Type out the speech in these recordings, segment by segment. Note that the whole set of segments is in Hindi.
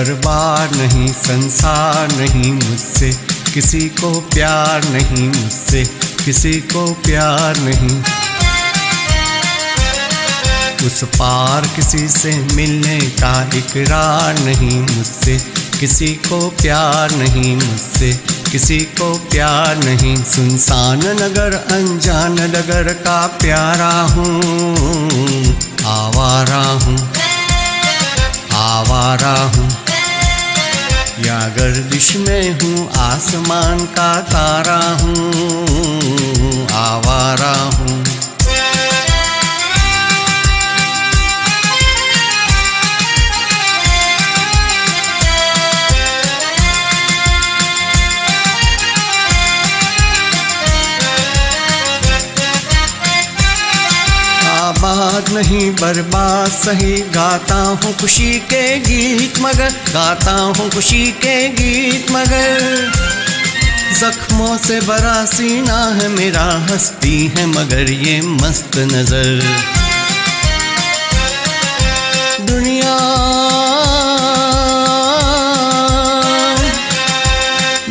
गरबार नहीं, संसार नहीं मुझसे। किसी को प्यार नहीं मुझसे। किसी को प्यार नहीं। उस पार किसी से मिलने का इकरार नहीं मुझसे। किसी को प्यार नहीं मुझसे। किसी को प्यार नहीं। सुनसान नगर, अनजान नगर का प्यारा हूँ, आवारा हूँ। हूँ आसमान का तारा हूँ आवारा हूँ। आबाद नहीं, बर्बाद सही गाता हूँ खुशी के गीत मगर, गाता हूँ खुशी के गीत मगर। जख्मों से बरा सीना है मेरा, हस्ती है मगर ये मस्त नज़र। दुनिया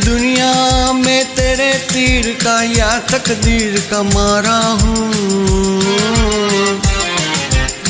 दुनिया में तेरे तीर का या तकदीर का मारा हूँ।